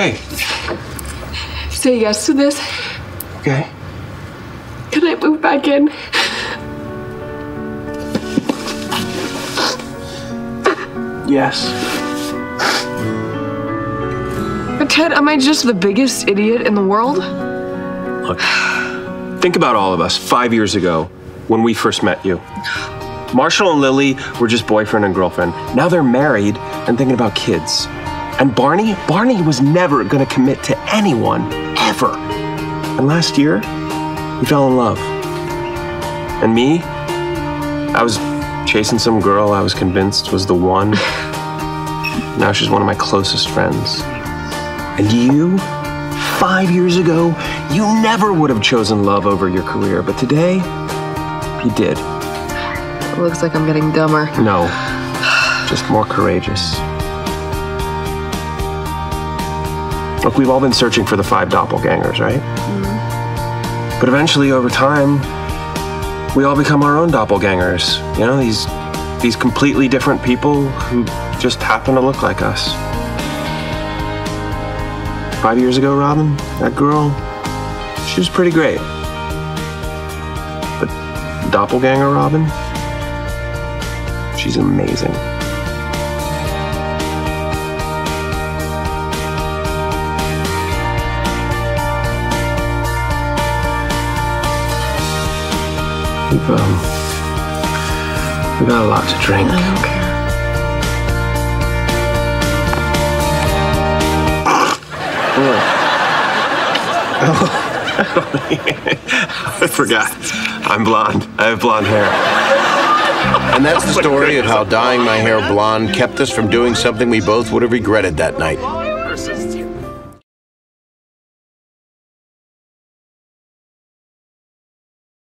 Hey. Say yes to this. Okay. Can I move back in? Yes. But Ted, am I just the biggest idiot in the world? Look, think about all of us five years ago when we first met you. Marshall and Lily were just boyfriend and girlfriend. Now they're married and thinking about kids. And Barney, Barney was never gonna commit to anyone, ever. And last year, he fell in love. And me, I was chasing some girl I was convinced was the one. now she's one of my closest friends. And you, five years ago, you never would have chosen love over your career, but today, you did. It looks like I'm getting dumber. No, just more courageous. Look, we've all been searching for the five doppelgangers, right? Mm-hmm. But eventually, over time, we all become our own doppelgangers. You know, these these completely different people who just happen to look like us. Five years ago, Robin, that girl, she was pretty great. But doppelganger Robin, she's amazing. We've, um, we got a lot to drink. I don't care. I forgot. I'm blonde. I have blonde hair. And that's the story of how dyeing my hair blonde kept us from doing something we both would have regretted that night.